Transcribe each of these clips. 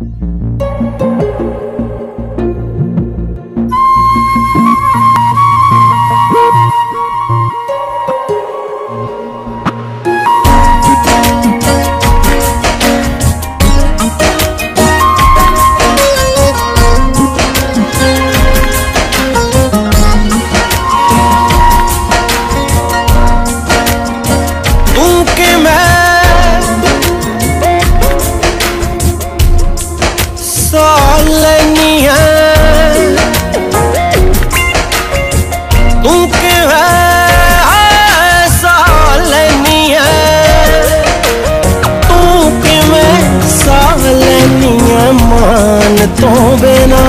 Mm-hmm. भूख है सालनी है। भूख मान तो बिना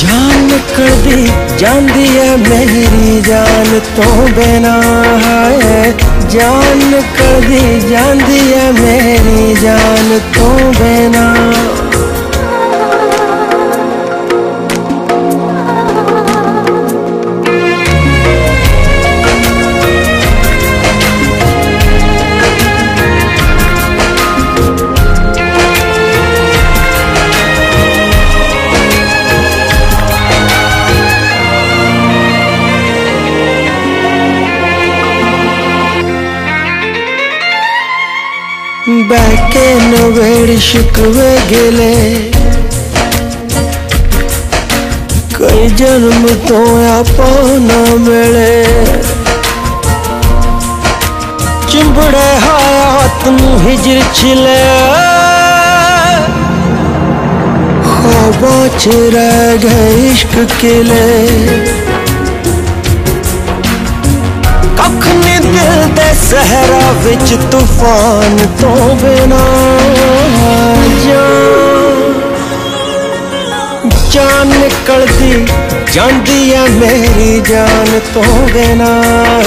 जान कर दी है मेरी जान तो बिना है। जान कर दी जाती है मेरी जान तो बिना नवेड़ शिकवे गेले। कई जन्म तो ತೋಯ ಪಾನ ಬೆಳೆ चिंबड़े हयात हिजर छिले। ख्वाबा च रह गए इश्क किले। ਕੱਖ ਨਹੀਂ ਦਿਲ ਦੇ ਸਹਰਾ ਵਿੱਚ ਤੂਫਾਨ ਤੋਂ ਬਿਨਾ। ਜਾਨ ਨਿਕਲਦੀ, ਜਾਂਦੀ ਐ ਮੇਰੀ ਜਾਨ ਤੋਂ ਬਿਨਾ।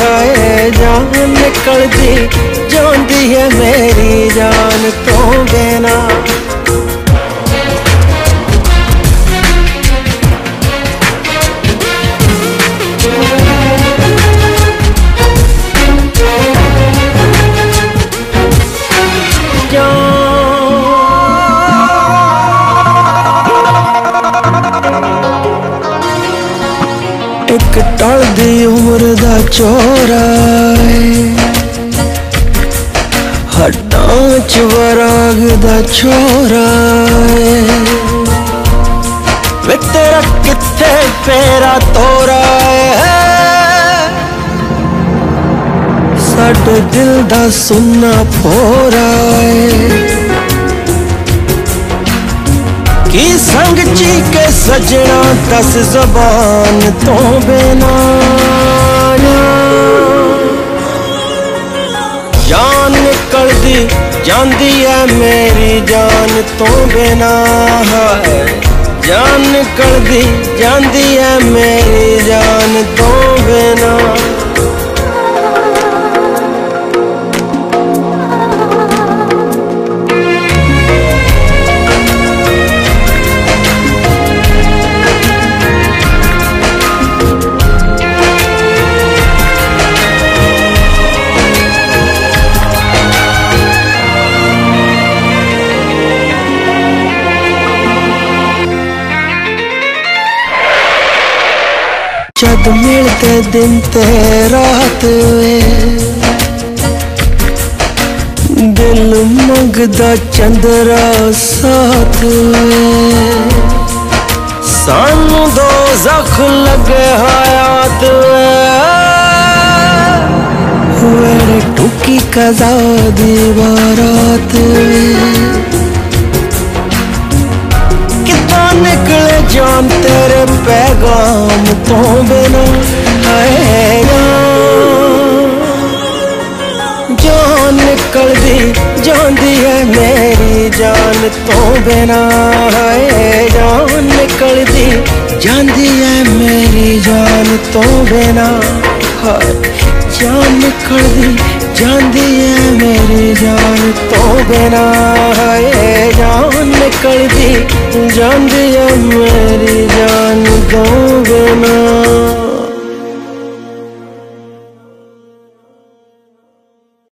ਹੈ ਜਾਨ ਨਿਕਲਦੀ, ਜਾਂਦੀ ਐ ਮੇਰੀ ਜਾਨ ਤੋਂ ਬਿਨਾ। ਇੱਕ ਟਲਦੀ ਉਮਰ ਦਾ ਚੋਰਾ ਹੱਡਾਂ ਚ ਵਰਾਗ ਦਾ ਛੋਰਾ ਵੇ ਤੇਰਾ ਕਿੱਥੇ ਫੇਰਾ ਤੋਰਾ ਸਾਡੇ ਦਿਲ ਦਾ ਸੁੰਨਾ ਫੋਰਾ ਕੀ ਸੰਗ ਚੀ ਕੇ ਸਜਣਾ ਦਸ ਜ਼ਬਾਨ ਤੋਂ ਬਿਨਾ? ਜਾਨ ਨਿਕਲਦੀ ਜਾਂਦੀ ਐ ਮੇਰੀ ਜਾਨ ਤੋਂ ਬਿਨਾ। ਹੈ ਜਾਨ ਨਿਕਲਦੀ ਜਾਂਦੀ ਐ ਮੇਰੀ ਜਾਨ ਤੋਂ ਬਿਨਾ। जब मिलते दिन ते रात वे दिल मंगदा चंद्रा साथ वे सानू दो जख लगे हयात वे टुकी कजा दीवारात वे कितना निकले जान पैगाम तो बिना है जान निकल दी जाती है मेरी जान तो बिना है जान निकल दी। जाती है मेरी जान तो बिना है। जान निकल दी जाती है मेरी जान तो बिना है। जान निकल दी जाती है मेरी जान तो बिना